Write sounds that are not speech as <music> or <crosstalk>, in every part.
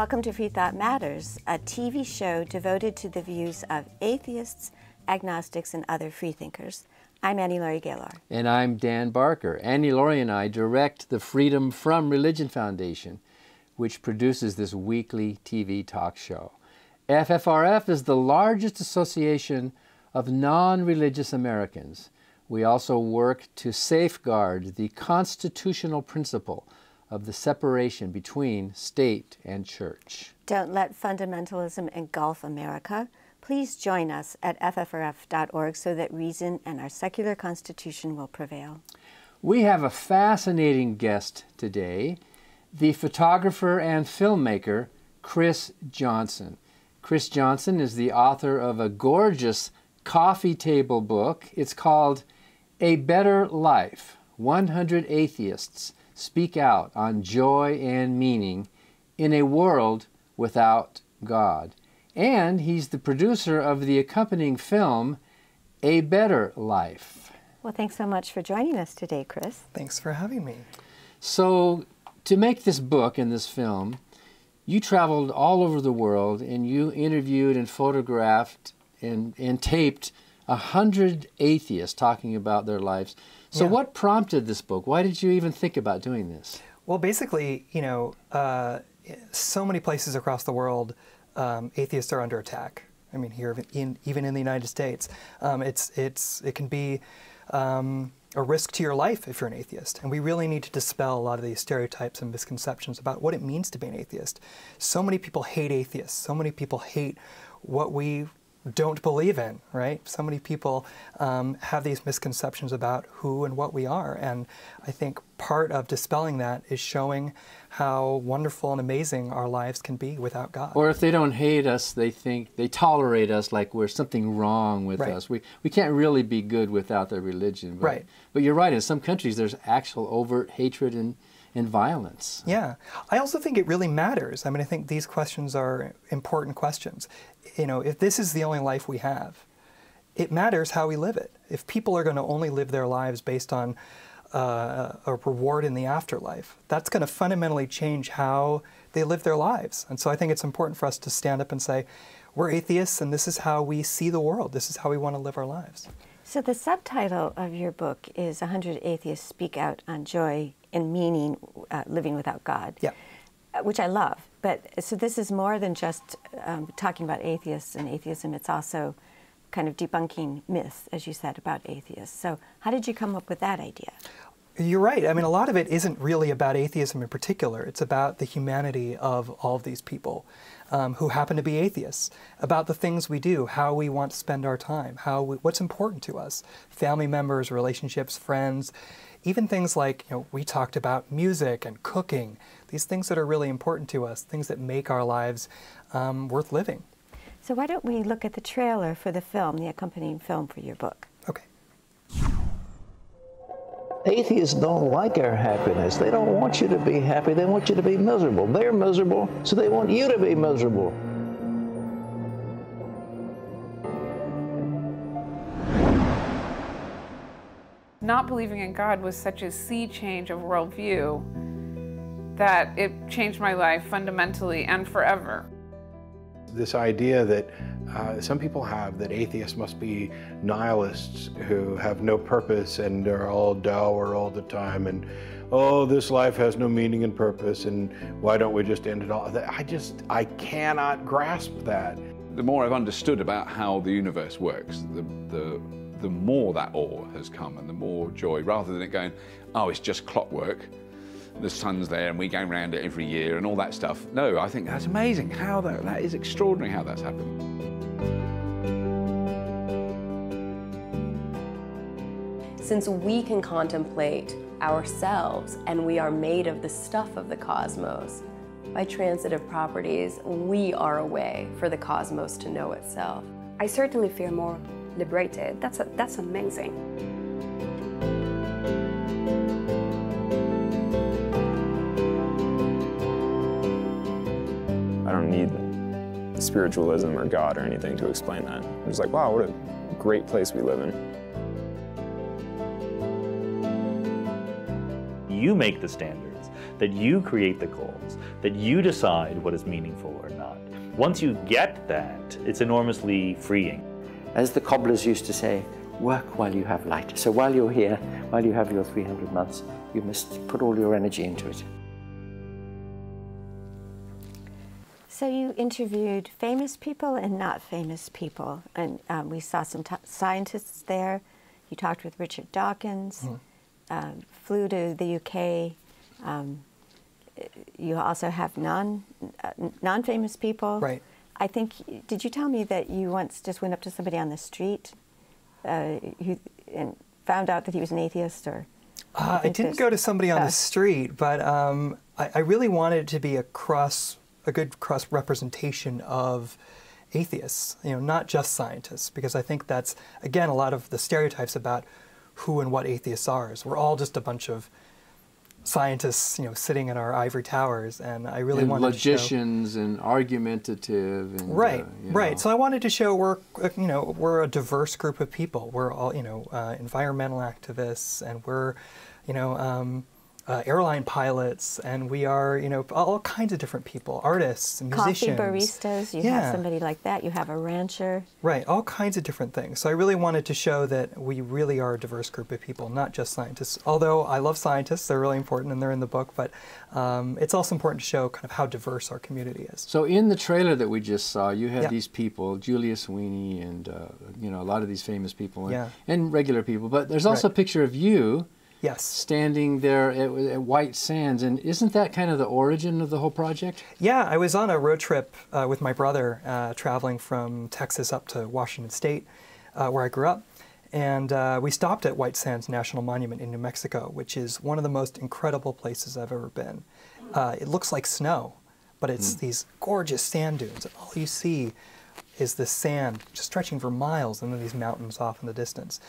Welcome to Free Thought Matters, a TV show devoted to the views of atheists, agnostics, and other freethinkers. I'm Annie Laurie Gaylor. And I'm Dan Barker. Annie Laurie and I direct the Freedom from Religion Foundation, which produces this weekly TV talk show. FFRF is the largest association of non religious Americans. We also work to safeguard the constitutional principle of the separation between state and church. Don't let fundamentalism engulf America. Please join us at ffrf.org so that reason and our secular constitution will prevail. We have a fascinating guest today, the photographer and filmmaker Chris Johnson. Chris Johnson is the author of a gorgeous coffee table book. It's called A Better Life 100 Atheists Speak Out on Joy and Meaning in a World Without God and he's the producer of the accompanying film, A Better Life. Well, thanks so much for joining us today, Chris. Thanks for having me. So, to make this book and this film, you traveled all over the world and you interviewed and photographed and, and taped a hundred atheists talking about their lives. So, yeah. what prompted this book? Why did you even think about doing this? Well, basically, you know, uh, so many places across the world um, atheists are under attack. I mean, here, in, even in the United States, um, it's, it's, it can be um, a risk to your life if you're an atheist. And we really need to dispel a lot of these stereotypes and misconceptions about what it means to be an atheist. So many people hate atheists. So many people hate what we don't believe in, right? So many people um, have these misconceptions about who and what we are. And I think part of dispelling that is showing how wonderful and amazing our lives can be without God. Or if they don't hate us, they think they tolerate us like we're something wrong with right. us. We, we can't really be good without their religion. But, right. But you're right, in some countries there's actual overt hatred and and violence. Yeah. I also think it really matters. I mean, I think these questions are important questions you know, if this is the only life we have, it matters how we live it. If people are going to only live their lives based on uh, a reward in the afterlife, that's going to fundamentally change how they live their lives. And so I think it's important for us to stand up and say, we're atheists and this is how we see the world. This is how we want to live our lives. So the subtitle of your book is 100 Atheists Speak Out on Joy and Meaning uh, Living Without God. Yeah. Uh, which I love. But so this is more than just um, talking about atheists and atheism. It's also kind of debunking myths, as you said, about atheists. So how did you come up with that idea? You're right. I mean, a lot of it isn't really about atheism in particular. It's about the humanity of all of these people um, who happen to be atheists, about the things we do, how we want to spend our time, how we, what's important to us, family members, relationships, friends, even things like you know we talked about music and cooking these things that are really important to us, things that make our lives um, worth living. So why don't we look at the trailer for the film, the accompanying film for your book? Okay. Atheists don't like our happiness. They don't want you to be happy. They want you to be miserable. They're miserable, so they want you to be miserable. Not believing in God was such a sea change of worldview that it changed my life fundamentally and forever. This idea that uh, some people have that atheists must be nihilists who have no purpose and are all dour all the time and oh this life has no meaning and purpose and why don't we just end it all i just i cannot grasp that the more i've understood about how the universe works the the the more that awe has come and the more joy rather than it going oh it's just clockwork the sun's there and we go around it every year and all that stuff. No, I think that's amazing. How that, that is extraordinary how that's happened. Since we can contemplate ourselves and we are made of the stuff of the cosmos, by transitive properties, we are a way for the cosmos to know itself. I certainly feel more liberated. That's, a, that's amazing. I don't need spiritualism or God or anything to explain that. I'm just like, wow, what a great place we live in. You make the standards. that you create the goals, that you decide what is meaningful or not. Once you get that, it's enormously freeing. As the cobblers used to say, work while you have light. So while you're here, while you have your 300 months, you must put all your energy into it. So you interviewed famous people and not famous people, and um, we saw some t- scientists there. You talked with Richard Dawkins, mm. Um, flew to the UK. Um, you also have non uh, non famous people. Right. I think. Did you tell me that you once just went up to somebody on the street, uh, who, and found out that he was an atheist, or? Uh, I, I, didn't go to somebody on the street, but um, I, I really wanted it to be a cross a good cross representation of atheists, you know, not just scientists, because I think that's again a lot of the stereotypes about who and what atheists are. Is we're all just a bunch of scientists, you know, sitting in our ivory towers, and I really and wanted logicians to show, and argumentative, and right, uh, right. Know. So I wanted to show we're, you know, we're a diverse group of people. We're all, you know, uh, environmental activists, and we're, you know. Um, uh, airline pilots, and we are, you know, all kinds of different people, artists, and musicians. Coffee baristas, you yeah. have somebody like that. You have a rancher. Right, all kinds of different things. So I really wanted to show that we really are a diverse group of people, not just scientists. Although I love scientists, they're really important and they're in the book, but um, it's also important to show kind of how diverse our community is. So in the trailer that we just saw, you had Yeah. these people, Julia Sweeney, and uh, you know a lot of these famous people, and, Yeah. and regular people. But there's also Right. a picture of you. Yes. Standing there at, at White Sands, and isn't that kind of the origin of the whole project? Yeah, I was on a road trip uh, with my brother, uh, traveling from Texas up to Washington State, uh, where I grew up. And uh, we stopped at White Sands National Monument in New Mexico, which is one of the most incredible places I've ever been. Uh, it looks like snow, but it's these gorgeous sand dunes, and all you see is this sand just stretching for miles, and then these mountains off in the distance.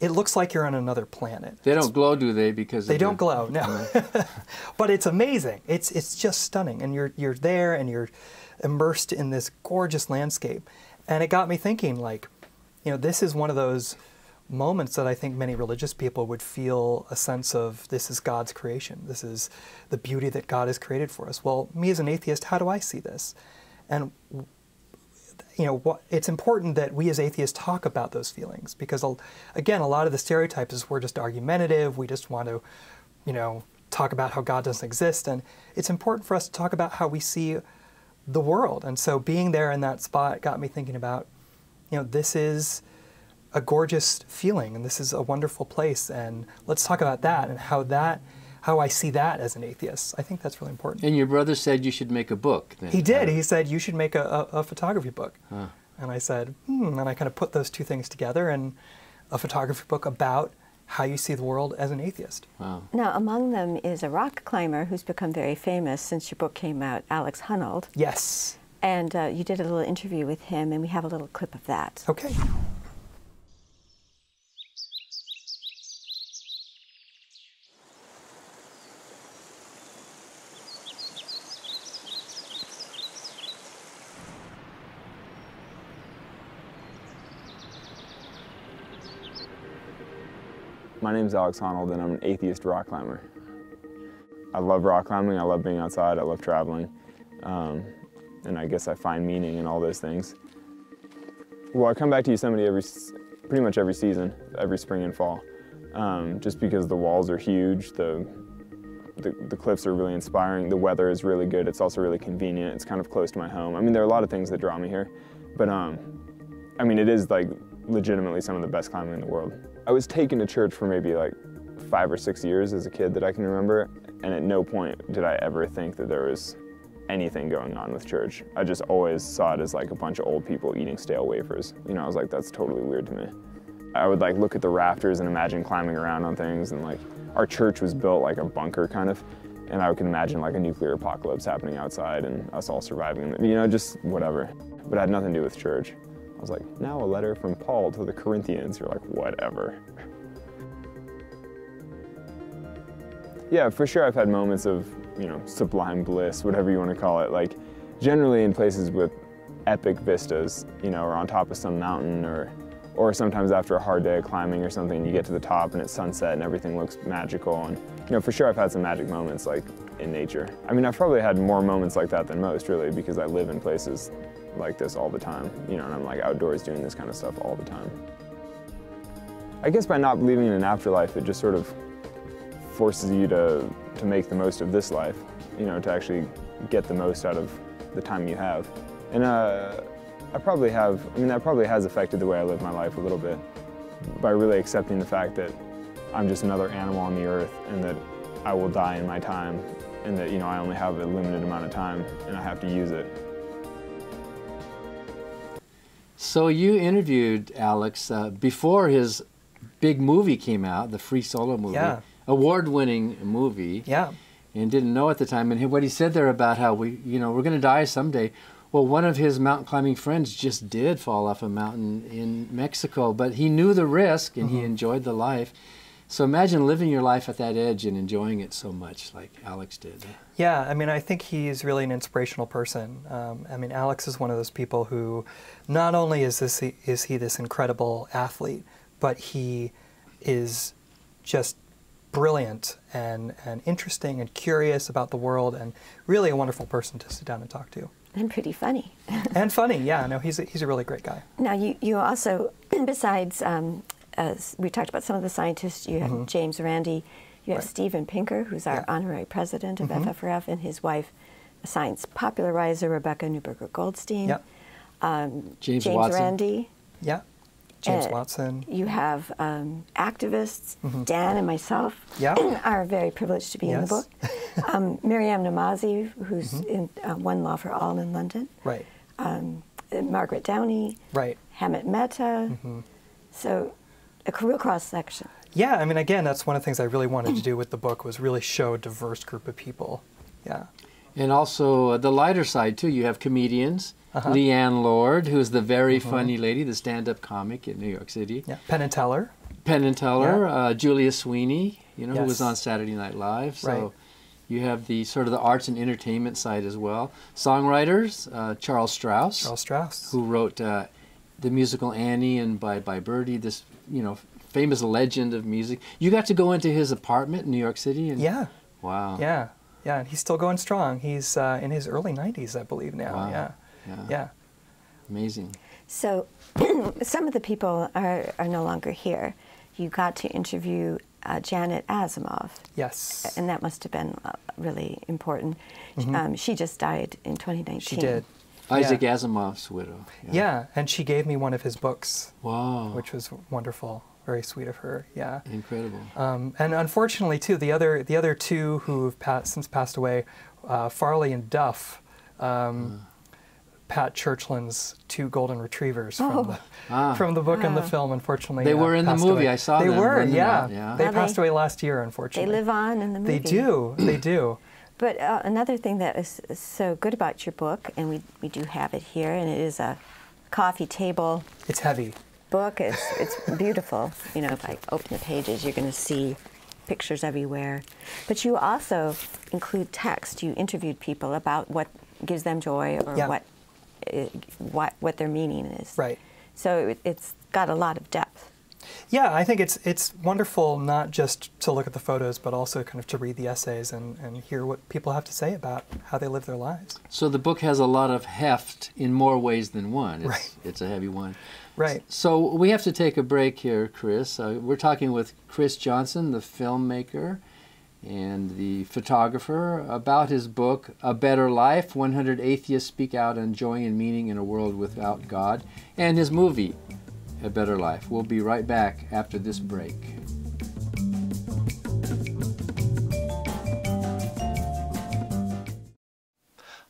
It looks like you're on another planet. They don't glow, do they? Because They don't glow, no. <laughs> but it's amazing. It's it's just stunning, and you're you're there, and you're immersed in this gorgeous landscape, and it got me thinking, like, you know, this is one of those moments that I think many religious people would feel a sense of this is God's creation. This is the beauty that God has created for us. Well, me as an atheist, how do I see this? And you know, what, it's important that we as atheists talk about those feelings because, again, a lot of the stereotypes is we're just argumentative. We just want to, you know, talk about how God doesn't exist, and it's important for us to talk about how we see the world. And so, being there in that spot got me thinking about, you know, this is a gorgeous feeling, and this is a wonderful place, and let's talk about that and how that, how I see that as an atheist. I think that's really important. And your brother said you should make a book. Then. He did. He said you should make a, a, a photography book. Huh. And I said, hmm. And I kind of put those two things together and a photography book about how you see the world as an atheist. Wow. Now, among them is a rock climber who's become very famous since your book came out, Alex Honnold. Yes. And uh, you did a little interview with him, and we have a little clip of that. Okay. My name's Alex Honnold, and I'm an atheist rock climber. I love rock climbing, I love being outside, I love traveling, um, and I guess I find meaning in all those things. Well, I come back to Yosemite every, pretty much every season, every spring and fall, um, just because the walls are huge, the, the, the cliffs are really inspiring, the weather is really good, it's also really convenient, it's kind of close to my home. I mean, there are a lot of things that draw me here, but um, I mean, it is like legitimately some of the best climbing in the world. I was taken to church for maybe like five or six years as a kid that I can remember, and at no point did I ever think that there was anything going on with church. I just always saw it as like a bunch of old people eating stale wafers. You know, I was like, that's totally weird to me. I would like look at the rafters and imagine climbing around on things, and like our church was built like a bunker kind of, and I can imagine like a nuclear apocalypse happening outside and us all surviving. You know, just whatever. But it had nothing to do with church. I was like, now a letter from Paul to the Corinthians. You're like, whatever. Yeah, for sure I've had moments of, you know, sublime bliss, whatever you want to call it. Like, generally in places with epic vistas, you know, or on top of some mountain or Or sometimes after a hard day of climbing or something, you get to the top and it's sunset and everything looks magical. And you know, for sure, I've had some magic moments like in nature. I mean, I've probably had more moments like that than most, really, because I live in places like this all the time. You know, and I'm like outdoors doing this kind of stuff all the time. I guess by not believing in an afterlife, it just sort of forces you to, to make the most of this life, you know, to actually get the most out of the time you have. And uh, I probably have, I mean, that probably has affected the way I live my life a little bit by really accepting the fact that I'm just another animal on the earth and that I will die in my time and that, you know, I only have a limited amount of time and I have to use it. So you interviewed Alex uh, before his big movie came out, the Free Solo movie, Yeah. award-winning movie. Yeah. And didn't know at the time. And what he said there about how we, you know, we're going to die someday. Well, one of his mountain climbing friends just did fall off a mountain in Mexico, but he knew the risk and he Mhm. enjoyed the life. So imagine living your life at that edge and enjoying it so much, like Alex did. Yeah, I mean, I think he's really an inspirational person. Um, I mean, Alex is one of those people who, not only is this is he this incredible athlete, but he is just brilliant and and interesting and curious about the world, and really a wonderful person to sit down and talk to. And pretty funny. and funny, yeah. No, he's a, he's a really great guy. Now, you, you also, <clears throat> besides, um, as we talked about some of the scientists, you have Mhm. James Randi, you have Right. Steven Pinker, who's our honorary president of Mhm. FFRF, and his wife, science popularizer Rebecca Newberger Goldstein. Yep. Um, James Watson. Randi. Yeah. James Uh, Watson. You have um, activists, Mhm. Dan and myself Yeah. <clears throat> are very privileged to be in the book. <laughs> um, Maryam Namazie, who's Mhm. in uh, One Law for All in London. Right. Um, Margaret Downey. Right. Hemant Mehta. Mhm. So a real cross section. Yeah, I mean, again, that's one of the things I really wanted to do with the book was really show a diverse group of people. Yeah. And also uh, the lighter side too. You have comedians, Uh-huh. Leighann Lord, who's the very Mhm. funny lady, the stand-up comic in New York City. Yeah. Penn and Teller. Penn and Teller, Yeah. uh, Julia Sweeney, you know, who was on Saturday Night Live. So Right. you have the sort of the arts and entertainment side as well. Songwriters, uh, Charles Strouse, Charles Strouse. who wrote uh, the musical Annie and Bye Bye Birdie, this you know famous legend of music. You got to go into his apartment in New York City, and Yeah. wow, Yeah. Yeah, and he's still going strong. He's uh, in his early 90s, I believe now. Wow. Yeah. Yeah. Yeah. amazing. So <clears throat> some of the people are, are no longer here. You got to interview uh, Janet Asimov. Yes. And that must have been uh, really important. Mhm. Um, she just died in 2019. She did. Isaac Yeah. Asimov's widow. Yeah. and she gave me one of his books. Wow. Which was wonderful. Very sweet of her. Yeah. Incredible. Um, and unfortunately, too, the other the other two who have passed, since passed away, uh, Farley and Duff, um, Pat Churchland's two golden retrievers from Oh. the <laughs> Ah. from the book and the Ah. film. Unfortunately, They uh, were in the movie. away. I saw they them were. Yeah. yeah. they Now passed they- away last year. Unfortunately, they live on in the movie. They do. They do. But uh, another thing that is so good about your book, and we, we do have it here, and it is a coffee table It's heavy. book. It's, it's beautiful. You know, if I open the pages, you're going to see pictures everywhere. But you also include text. You interviewed people about what gives them joy or Yeah. what, uh, what, what their meaning is. Right. So it, it's got a lot of depth. Yeah, I think it's it's wonderful not just to look at the photos, but also kind of to read the essays and, and hear what people have to say about how they live their lives. So the book has a lot of heft in more ways than one. It's, Right. it's a heavy one. Right. So we have to take a break here, Chris. Uh, we're talking with Chris Johnson, the filmmaker and the photographer, about his book, A Better Life 100 Atheists Speak Out on Joy and Meaning in a World Without God, and his movie, A Better Life. We'll be right back after this break.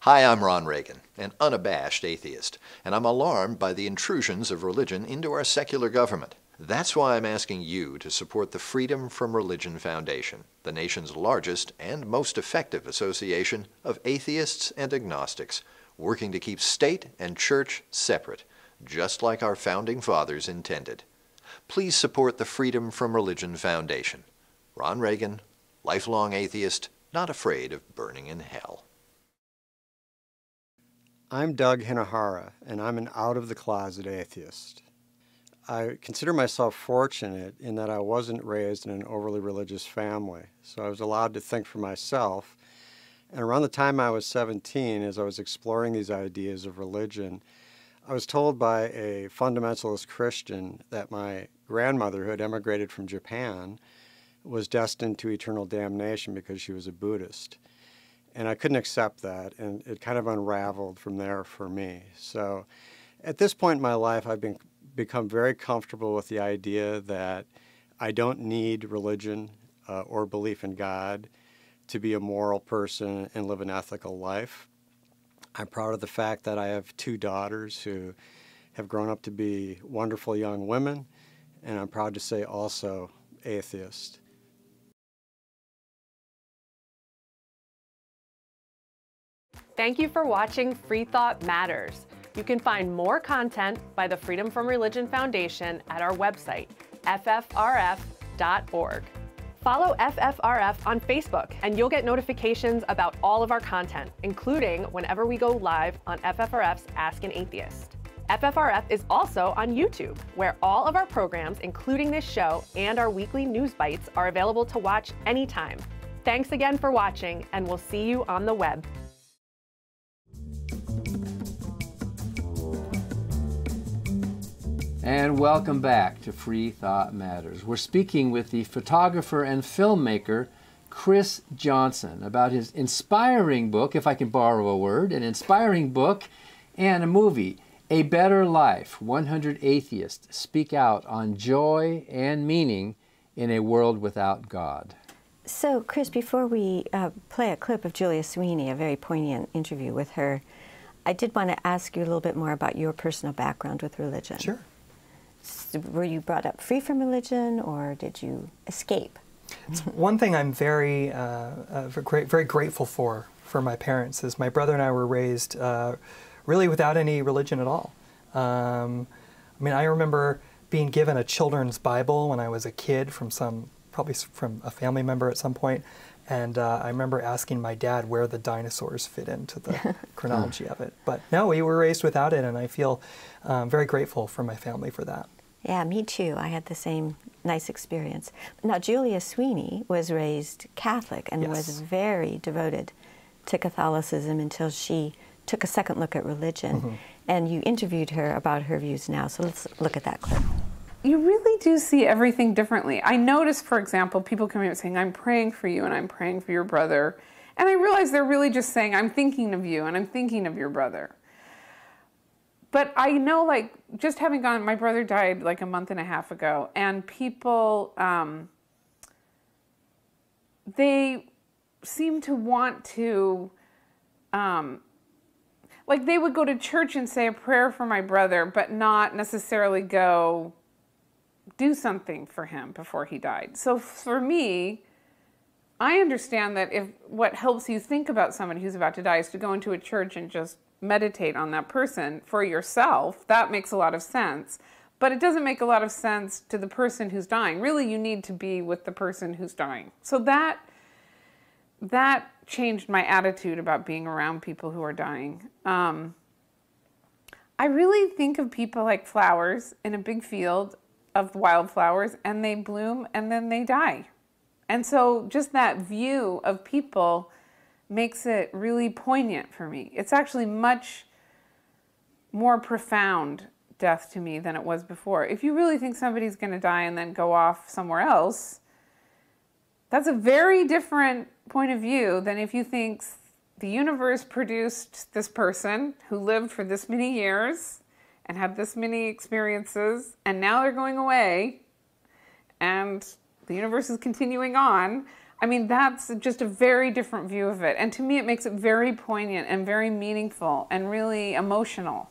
Hi, I'm Ron Reagan, an unabashed atheist, and I'm alarmed by the intrusions of religion into our secular government. That's why I'm asking you to support the Freedom from Religion Foundation, the nation's largest and most effective association of atheists and agnostics, working to keep state and church separate, just like our founding fathers intended. Please support the Freedom from Religion Foundation. Ron Reagan, lifelong atheist, not afraid of burning in hell. I'm Doug Hinahara, and I'm an out of the closet atheist. I consider myself fortunate in that I wasn't raised in an overly religious family. So I was allowed to think for myself. And around the time I was 17, as I was exploring these ideas of religion, I was told by a fundamentalist Christian that my grandmother, who had emigrated from Japan, was destined to eternal damnation because she was a Buddhist. And I couldn't accept that, and it kind of unraveled from there for me. So at this point in my life, I've been, become very comfortable with the idea that I don't need religion uh, or belief in God to be a moral person and live an ethical life. I'm proud of the fact that I have two daughters who have grown up to be wonderful young women, and I'm proud to say also atheist. Thank you for watching Free Thought Matters. You can find more content by the Freedom from Religion Foundation at our website, ffrf.org. Follow FFRF on Facebook, and you'll get notifications about all of our content, including whenever we go live on FFRF's Ask an Atheist. FFRF is also on YouTube, where all of our programs, including this show and our weekly news bites, are available to watch anytime. Thanks again for watching, and we'll see you on the web. And welcome back to Free Thought Matters. We're speaking with the photographer and filmmaker Chris Johnson about his inspiring book, if I can borrow a word, an inspiring book and a movie, A Better Life 100 Atheists Speak Out on Joy and Meaning in a World Without God. So, Chris, before we uh, play a clip of Julia Sweeney, a very poignant interview with her, I did want to ask you a little bit more about your personal background with religion. Sure were you brought up free from religion or did you escape? It's one thing I'm very, uh, uh, very grateful for for my parents is my brother and I were raised uh, really without any religion at all. Um, I mean, I remember being given a children's Bible when I was a kid from some, probably from a family member at some point, and uh, I remember asking my dad where the dinosaurs fit into the <laughs> chronology of it. But no, we were raised without it, and I feel um, very grateful for my family for that. Yeah, me too. I had the same nice experience. Now, Julia Sweeney was raised Catholic and yes. was very devoted to Catholicism until she took a second look at religion. Mm -hmm. And you interviewed her about her views now. So let's look at that clip you really do see everything differently. I notice, for example, people coming up saying, I'm praying for you and I'm praying for your brother. And I realize they're really just saying, I'm thinking of you and I'm thinking of your brother. But I know, like, just having gone, my brother died like a month and a half ago, and people, um, they seem to want to, um, like, they would go to church and say a prayer for my brother, but not necessarily go, do something for him before he died. So for me, I understand that if what helps you think about someone who's about to die is to go into a church and just meditate on that person for yourself, that makes a lot of sense. But it doesn't make a lot of sense to the person who's dying. Really, you need to be with the person who's dying. So that that changed my attitude about being around people who are dying. Um, I really think of people like flowers in a big field of wildflowers and they bloom and then they die. And so just that view of people makes it really poignant for me. It's actually much more profound death to me than it was before. If you really think somebody's going to die and then go off somewhere else, that's a very different point of view than if you think the universe produced this person who lived for this many years and had this many experiences, and now they're going away, and the universe is continuing on. I mean, that's just a very different view of it. And to me, it makes it very poignant and very meaningful and really emotional.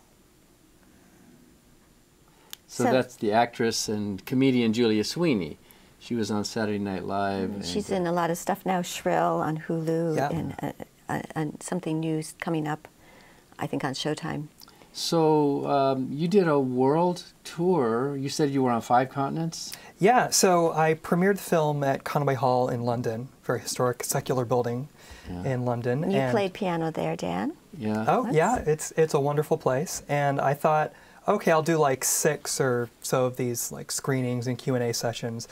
So, so that's the actress and comedian Julia Sweeney. She was on Saturday Night Live. She's in a lot of stuff now, Shrill on Hulu, yeah. and, uh, uh, and something new coming up, I think, on Showtime. So um, you did a world tour. You said you were on five continents. Yeah. So I premiered the film at Conway Hall in London, very historic secular building yeah. in London. You and played piano there, Dan. Yeah. Oh, That's... yeah. It's it's a wonderful place, and I thought okay, I'll do like six or so of these like screenings and Q and A sessions,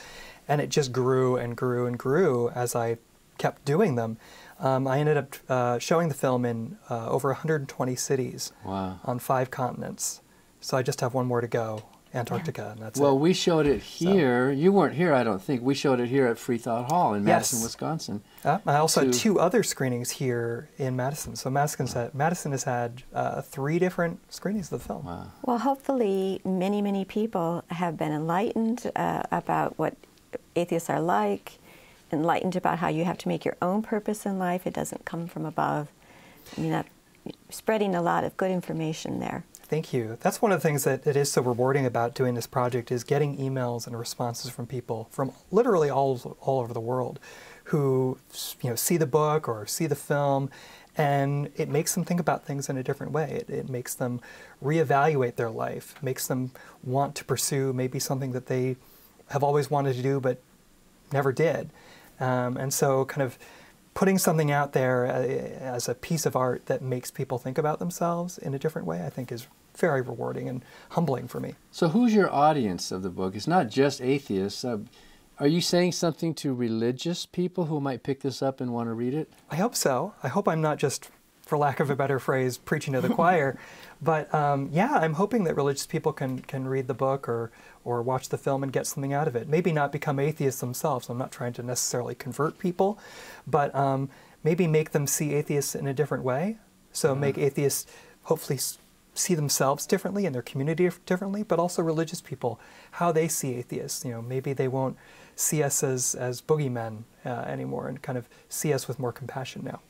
and it just grew and grew and grew as I kept doing them. Um, I ended up uh, showing the film in uh, over 120 cities Wow. on five continents. So I just have one more to go, Antarctica, and that's well, it. Well, we showed it here. You weren't here, I don't think. We showed it here at Free Thought Hall in Madison, Yes. Wisconsin. Uh, I also had two other screenings here in Madison. So Madison's had, Madison has had uh, three different screenings of the film. Well, hopefully, many, many people have been enlightened uh, about what atheists are like, enlightened about how you have to make your own purpose in life. It doesn't come from above. I mean, that, spreading a lot of good information there. Thank you. That's one of the things that it is so rewarding about doing this project is getting emails and responses from people from literally all all over the world who you know see the book or see the film and it makes them think about things in a different way. It, it makes them reevaluate their life, makes them want to pursue maybe something that they have always wanted to do but never did. Um, and so, kind of putting something out there uh, as a piece of art that makes people think about themselves in a different way, I think is very rewarding and humbling for me. So, who's your audience of the book? It's not just atheists. Uh, are you saying something to religious people who might pick this up and want to read it? I hope so. I hope I'm not just, for lack of a better phrase, preaching to the choir. <laughs> But um, yeah, I'm hoping that religious people can, can read the book or, or watch the film and get something out of it. Maybe not become atheists themselves. I'm not trying to necessarily convert people, but um, maybe make them see atheists in a different way. So make atheists hopefully see themselves differently and their community differently, but also religious people, how they see atheists. You know, maybe they won't see us as, as boogeymen uh, anymore and kind of see us with more compassion now.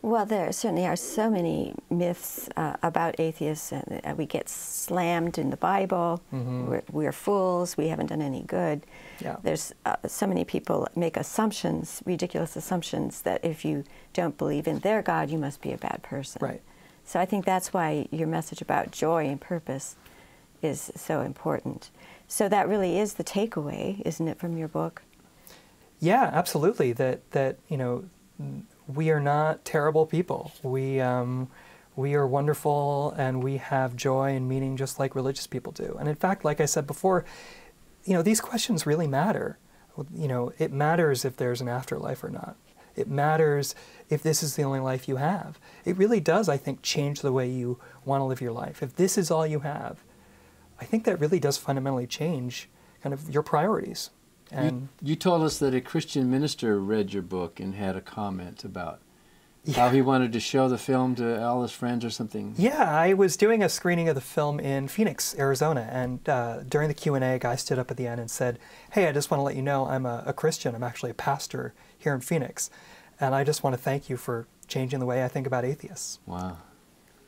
Well, there certainly are so many myths uh, about atheists, and uh, we get slammed in the Bible. Mhm. We're, we're fools. We haven't done any good. Yeah. There's uh, so many people make assumptions, ridiculous assumptions, that if you don't believe in their God, you must be a bad person. Right. So I think that's why your message about joy and purpose is so important. So that really is the takeaway, isn't it, from your book? Yeah, absolutely. That that you know, we are not terrible people. We um, we are wonderful, and we have joy and meaning just like religious people do. And in fact, like I said before, you know, these questions really matter. You know, it matters if there's an afterlife or not. It matters if this is the only life you have. It really does, I think, change the way you want to live your life. If this is all you have, I think that really does fundamentally change kind of your priorities. And you, you told us that a Christian minister read your book and had a comment about how he wanted to show the film to all his friends or something. Yeah, I was doing a screening of the film in Phoenix, Arizona, and uh, during the Q and A, a guy stood up at the end and said, "Hey, I just want to let you know I'm a, a Christian. I'm actually a pastor here in Phoenix, and I just want to thank you for changing the way I think about atheists." Wow,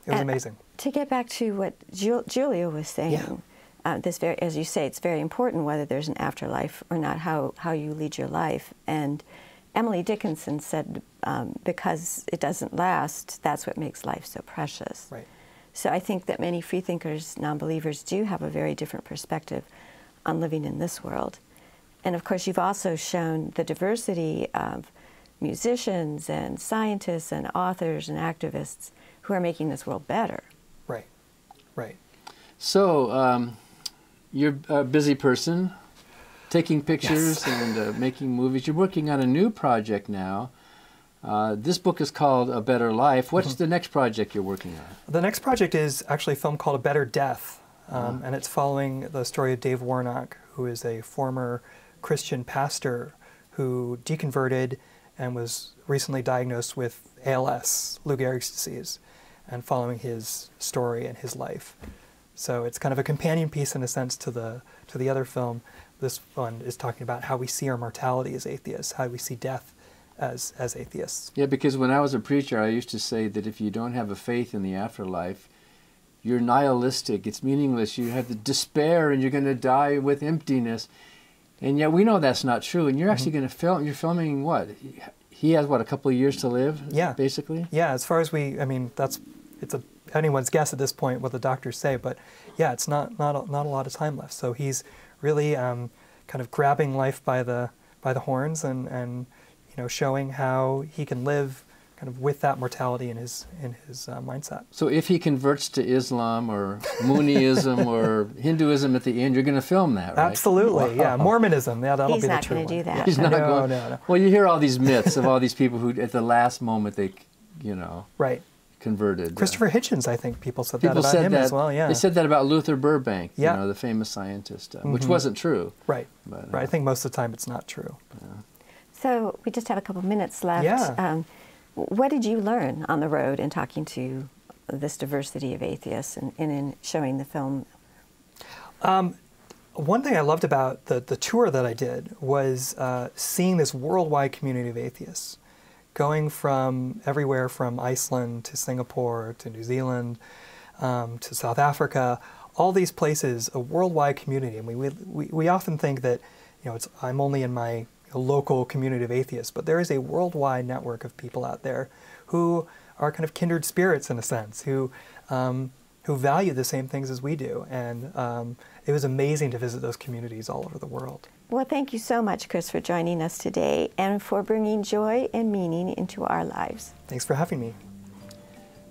it was And- amazing. To get back to what Ju- Julia was saying, uh, this very, as you say, it's very important whether there's an afterlife or not, how, how you lead your life. And Emily Dickinson said, um, because it doesn't last, that's what makes life so precious. Right. So I think that many freethinkers, non-believers, do have a very different perspective on living in this world. And of course, you've also shown the diversity of musicians and scientists and authors and activists who are making this world better. Right, right. So, um, you're a busy person, taking pictures Yes. and uh, making movies. You're working on a new project now. Uh, this book is called A Better Life. What's the next project you're working on? The next project is actually a film called A Better Death, um, and it's following the story of Dave Warnock, who is a former Christian pastor who deconverted and was recently diagnosed with ALS, Lou Gehrig's disease, and following his story and his life. So it's kind of a companion piece in a sense to the to the other film. This one is talking about how we see our mortality as atheists, how we see death as as atheists. Yeah, because when I was a preacher, I used to say that if you don't have a faith in the afterlife, you're nihilistic. It's meaningless. You have the despair, and you're going to die with emptiness. And yet we know that's not true. And you're actually mm-hmm. going to film. You're filming what? He has what a couple of years to live. Yeah. basically. Yeah, as far as we, I mean, that's it's a anyone's guess at this point what the doctors say, but yeah, it's not not a, not a lot of time left. So he's really um, kind of grabbing life by the by the horns and and you know showing how he can live kind of with that mortality in his in his uh, mindset. So if he converts to Islam or Mooniism <laughs> or Hinduism at the end, you're going to film that, right? Absolutely, yeah. Mormonism, yeah, that'll He's be the not true gonna one. do that. He's not no, going. no, no. Well, you hear all these myths of all these people who, at the last moment, they, you know, Right. Converted. Christopher Hitchens, I think people said People that about said him that. as well. Yeah. They said that about Luther Burbank, Yeah. you know, the famous scientist, uh, which Mhm. wasn't true. Right. But, right. I think most of the time it's not true. So we just have a couple minutes left. Yeah. Um, what did you learn on the road in talking to this diversity of atheists and, and in showing the film? Um, one thing I loved about the, the tour that I did was uh, seeing this worldwide community of atheists, going from everywhere from Iceland to Singapore to New Zealand um, to South Africa, all these places, a worldwide community. And we, we, we often think that, you know, it's, I'm only in my local community of atheists, but there is a worldwide network of people out there who are kind of kindred spirits in a sense, who um, who value the same things as we do. And um, it was amazing to visit those communities all over the world. Well, thank you so much, Chris, for joining us today and for bringing joy and meaning into our lives. Thanks for having me.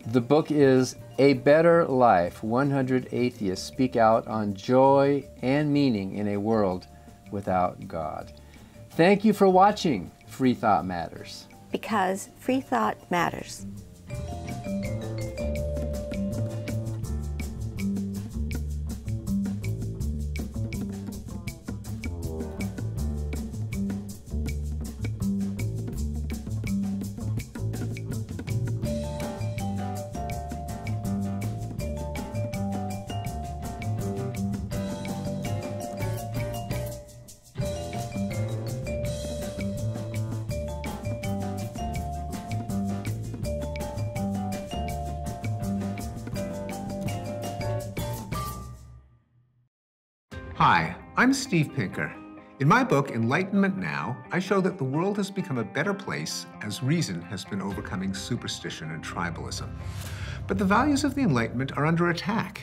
The book is A Better Life 100 Atheists Speak Out on Joy and Meaning in a World Without God. Thank you for watching Free Thought Matters. Because free thought matters. Hi, I'm Steve Pinker. In my book, Enlightenment Now, I show that the world has become a better place as reason has been overcoming superstition and tribalism. But the values of the Enlightenment are under attack.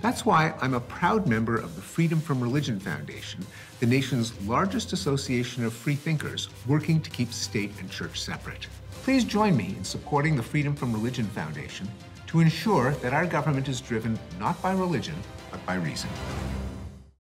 That's why I'm a proud member of the Freedom from Religion Foundation, the nation's largest association of free thinkers working to keep state and church separate. Please join me in supporting the Freedom from Religion Foundation to ensure that our government is driven not by religion, but by reason.